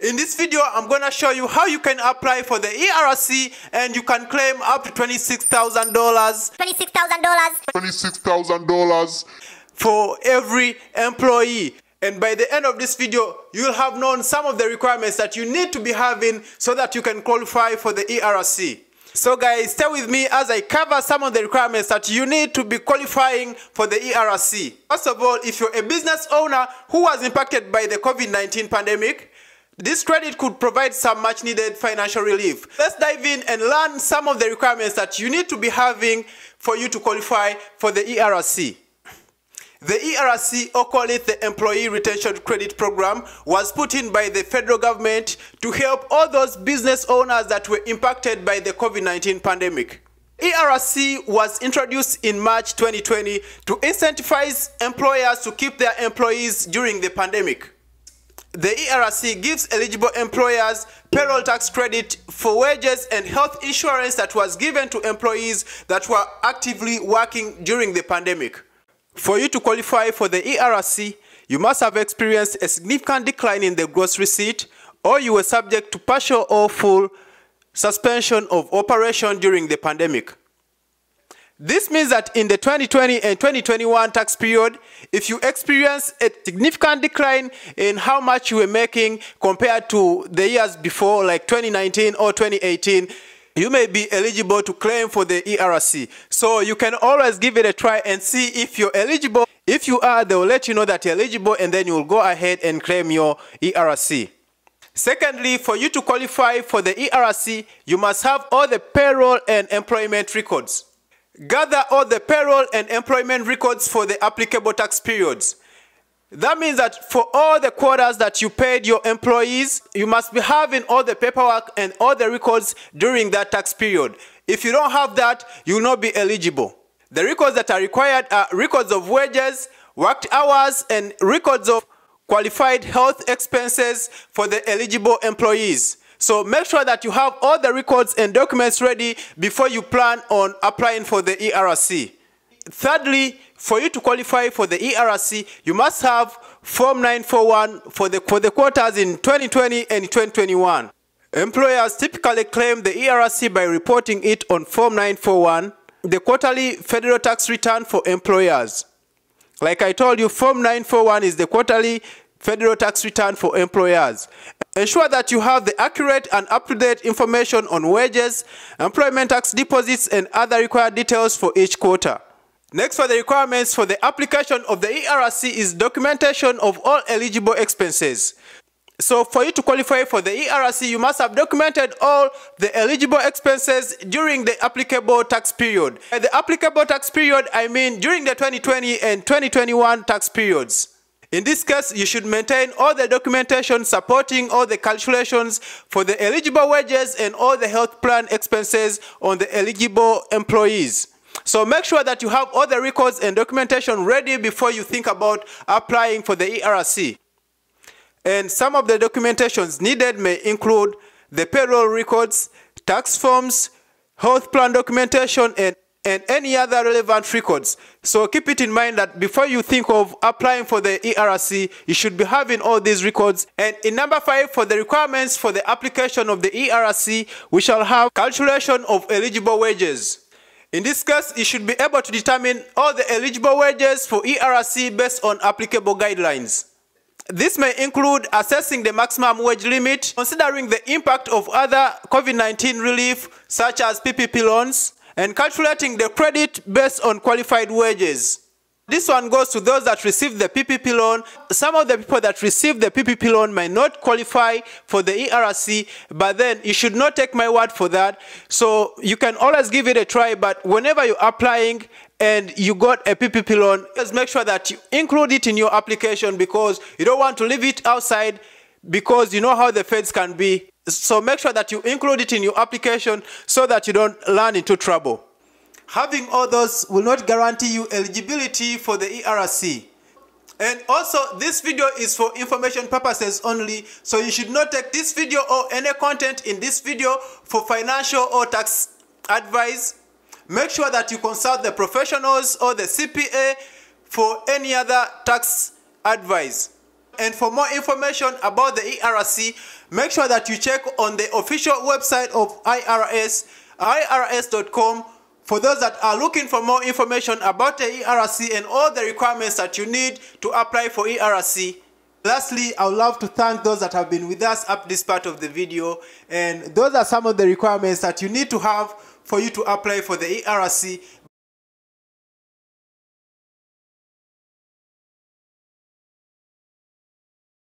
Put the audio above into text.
In this video, I'm going to show you how you can apply for the ERC and you can claim up to $26,000 $26,000. $26,000 for every employee. And by the end of this video, you'll have known some of the requirements that you need to be having so that you can qualify for the ERC. So guys, stay with me as I cover some of the requirements that you need to be qualifying for the ERC. First of all, if you're a business owner who was impacted by the COVID-19 pandemic, this credit could provide some much needed financial relief. Let's dive in and learn some of the requirements that you need to be having for you to qualify for the ERC. The ERC, or call it the Employee Retention Credit Program, was put in by the federal government to help all those business owners that were impacted by the COVID 19 pandemic. ERC was introduced in March 2020 to incentivize employers to keep their employees during the pandemic. The ERC gives eligible employers payroll tax credit for wages and health insurance that was given to employees that were actively working during the pandemic. For you to qualify for the ERC, you must have experienced a significant decline in the gross receipt or you were subject to partial or full suspension of operation during the pandemic. This means that in the 2020 and 2021 tax period, if you experience a significant decline in how much you were making compared to the years before, like 2019 or 2018, you may be eligible to claim for the ERC. So you can always give it a try and see if you're eligible. If you are, they will let you know that you're eligible and then you will go ahead and claim your ERC. Secondly, for you to qualify for the ERC, you must have all the payroll and employment records. Gather all the payroll and employment records for the applicable tax periods. That means that for all the quarters that you paid your employees, you must be having all the paperwork and all the records during that tax period. If you don't have that, you will not be eligible. The records that are required are records of wages, worked hours, and records of qualified health expenses for the eligible employees. So make sure that you have all the records and documents ready before you plan on applying for the ERC. Thirdly, for you to qualify for the ERC, you must have Form 941 for the, for the quarters in 2020 and 2021. Employers typically claim the ERC by reporting it on Form 941, the quarterly federal tax return for employers. Like I told you, Form 941 is the quarterly federal tax return for employers. Ensure that you have the accurate and up-to-date information on wages, employment tax deposits, and other required details for each quarter. Next for the requirements for the application of the ERC is documentation of all eligible expenses. So for you to qualify for the ERC, you must have documented all the eligible expenses during the applicable tax period. By the applicable tax period, I mean during the 2020 and 2021 tax periods. In this case, you should maintain all the documentation supporting all the calculations for the eligible wages and all the health plan expenses on the eligible employees. So make sure that you have all the records and documentation ready before you think about applying for the ERC. And some of the documentations needed may include the payroll records, tax forms, health plan documentation, and, and any other relevant records. So keep it in mind that before you think of applying for the ERC, you should be having all these records. And in number five, for the requirements for the application of the ERC, we shall have calculation of eligible wages. In this case, you should be able to determine all the eligible wages for ERC based on applicable guidelines. This may include assessing the maximum wage limit, considering the impact of other COVID-19 relief such as PPP loans, and calculating the credit based on qualified wages. This one goes to those that receive the PPP loan. Some of the people that receive the PPP loan might not qualify for the ERC, but then you should not take my word for that. So you can always give it a try, but whenever you're applying and you got a PPP loan, just make sure that you include it in your application because you don't want to leave it outside because you know how the feds can be. So make sure that you include it in your application so that you don't run into trouble. Having all those will not guarantee you eligibility for the ERC. And also, this video is for information purposes only, so you should not take this video or any content in this video for financial or tax advice. Make sure that you consult the professionals or the CPA for any other tax advice. And for more information about the ERC, make sure that you check on the official website of IRS, irs.com. For those that are looking for more information about the ERC and all the requirements that you need to apply for ERC. Lastly, I would love to thank those that have been with us up this part of the video. And those are some of the requirements that you need to have for you to apply for the ERC.